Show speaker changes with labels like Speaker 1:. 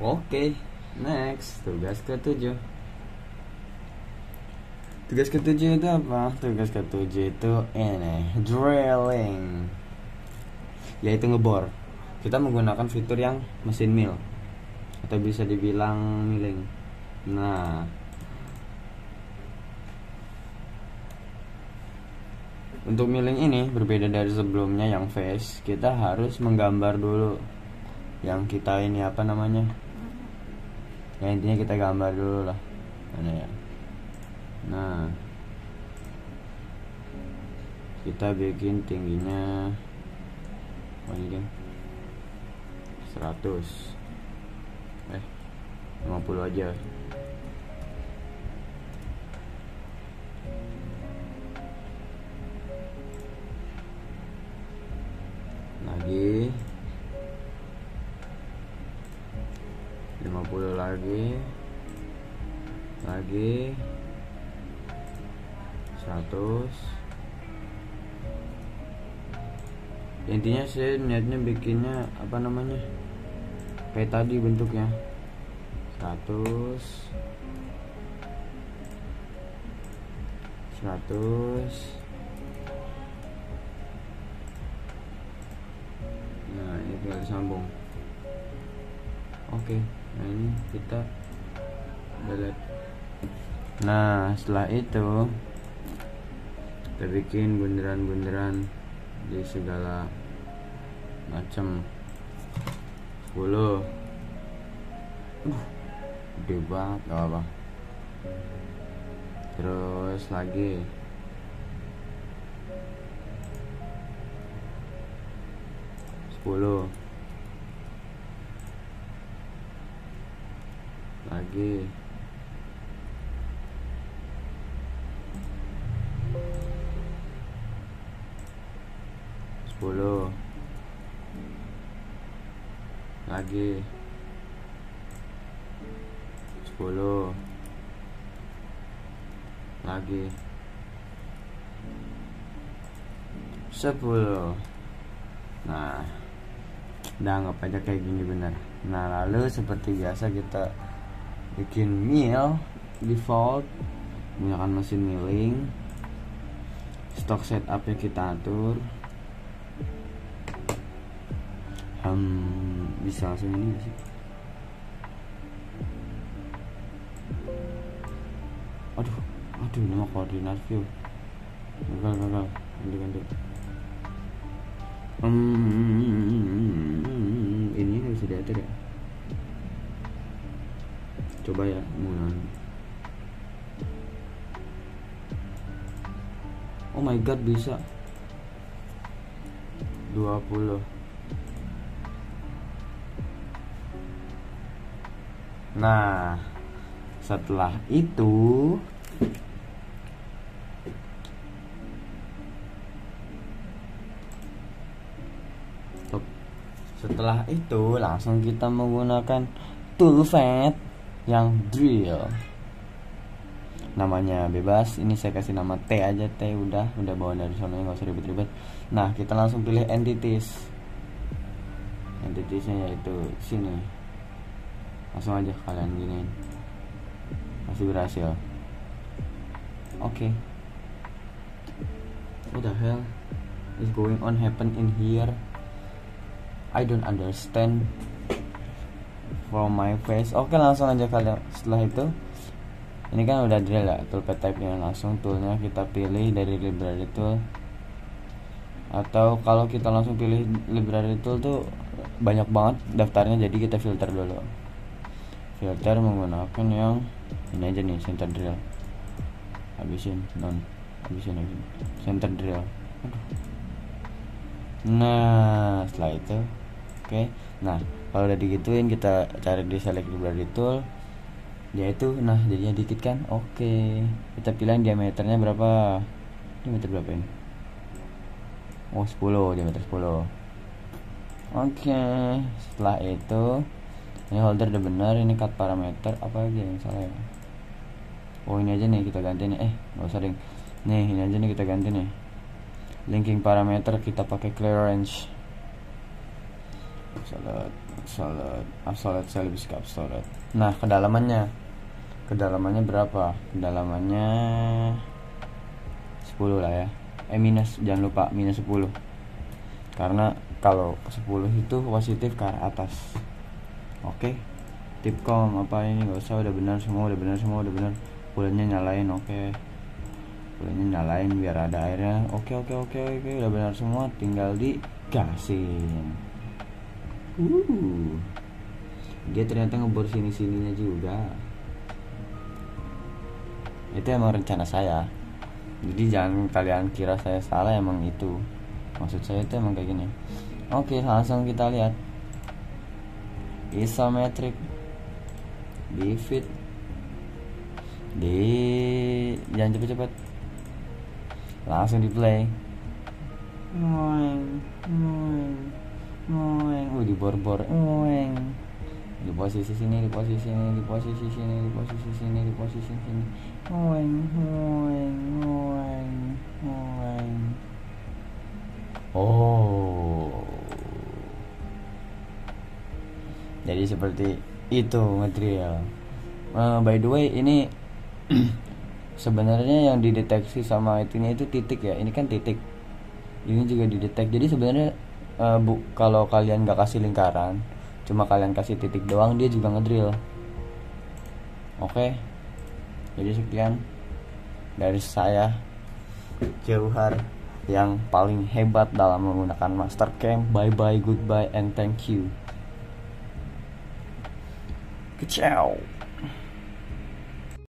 Speaker 1: Oke, next tugas ketujuh. Tugas ketujuh itu apa? Tugas ketujuh itu ini drilling, yaitu ngebor. Kita menggunakan fitur yang mesin mill atau bisa dibilang milling. Nah, untuk milling ini berbeda dari sebelumnya yang face. Kita harus menggambar dulu yang kita ini apa namanya ya intinya kita gambar dulu lah. Mana ya? Nah. Kita bikin tingginya oh ini kan? 100 eh 50 aja lagi. 100 intinya saya niatnya bikinnya apa namanya kayak tadi bentuknya. 100 100 nah ini tinggal disambung oke nah ini kita lihat nah setelah itu kita bikin bundaran-bundaran di segala macam 10 uh, gede banget. Gak apa terus lagi. Sepuluh. Lagi sepuluh. Lagi. Sepuluh. Lagi. Sepuluh. Nah udah anggap aja kayak gini benar nah lalu seperti biasa kita bikin meal default menggunakan mesin milling. Stok setupnya kita atur hmm, bisa langsung ini sih? Aduh aduh ini mah koordinat view. Gagal gagal. Ganti ganti. Hmm, ini bisa diatur ya? Coba ya mulai oh my god bisa. 20 nah setelah itu setelah itu langsung kita menggunakan tool fat yang drill. Namanya bebas ini saya kasih nama T aja T udah udah bawa dari sana nggak usah ribet-ribet. Nah kita langsung pilih entities. Entitiesnya yaitu sini langsung aja kalian giniin. Pasti berhasil. Oke. Okay. what the hell is going on happen in here? I don't understand. From my face. Oke langsung aja kalian. Setelah itu ini kan udah drill ya toolpad type nya langsung toolnya kita pilih dari library tool. Atau kalau kita langsung pilih library tool tuh banyak banget daftarnya jadi kita filter dulu filter menggunakan yang ini aja nih center drill. Habisin non. Habisin habisin. Center drill. Nah setelah itu oke. Okay. nah kalau udah digituin kita cari di select library tool. Dia itu nah jadinya dikit kan? Oke. Okay. kita pilih diameternya berapa? Diameter berapa ini? Oh 10 diameter 10 oke. Okay. setelah itu ini holder udah benar ini cut parameter apa aja yang salah ya? Oh ini aja nih kita ganti nih. Eh nggak usah ding. Nih ini aja nih kita ganti nih. Linking parameter kita pakai clearance. Salah absolute absolute saya lebih suka absolute nah kedalamannya. Kedalamannya berapa? Kedalamannya 10 lah ya. Eh minus jangan lupa minus 10 karena kalau 10 itu positif ke atas oke. Tipcom apa ini? Nggak usah udah benar semua udah benar semua udah benar. Bulannya nyalain oke. Bulannya nyalain biar ada airnya. Oke oke oke oke udah benar semua tinggal digasin uh. Dia ternyata ngebor sini sininya juga. Itu emang rencana saya. Jadi jangan kalian kira saya salah emang itu. Maksud saya itu emang kayak gini. Oke langsung kita lihat isometric di fit di jangan cepet-cepet. Langsung di play ngoeng ngoeng uh di bor-bor ngoeng di posisi sini di posisi sini di posisi sini di posisi sini di posisi sini. Ngoeng ngoeng ngoeng ngoeng oh jadi seperti itu material. Uh, by the way ini sebenarnya yang dideteksi sama itunya itu titik ya. Ini kan titik. Ini juga didetek. Jadi sebenarnya uh, bu kalau kalian gak kasih lingkaran cuma kalian kasih titik doang dia juga ngedrill. Oke? Okay? jadi sekian dari saya Jauhar yang paling hebat dalam menggunakan master cam. Bye bye goodbye and thank you Ciao.